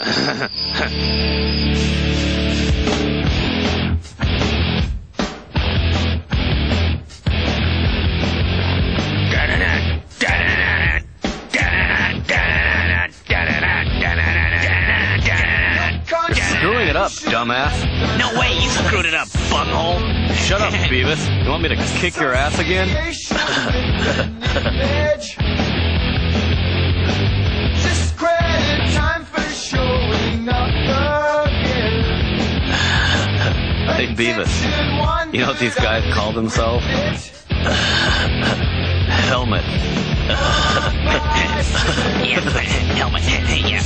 You're screwing it up, dumbass. No way you screwed it up, bunghole. Shut up, Beavis. You want me to kick your ass again? Hey, Beavis. You know what these guys call themselves? Helmet. Yeah, helmet. Yeah.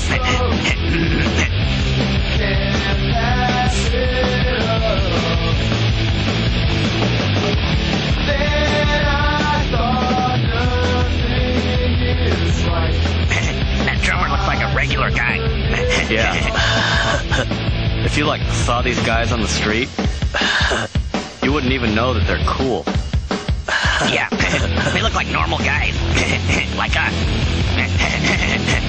That drummer looks like a regular guy. Yeah. if you like saw these guys on the street, you wouldn't even know that they're cool. Yeah, they look like normal guys, like us.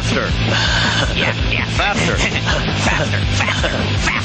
Faster. Yeah, yeah. Faster. faster, faster, faster, faster, faster, faster, faster.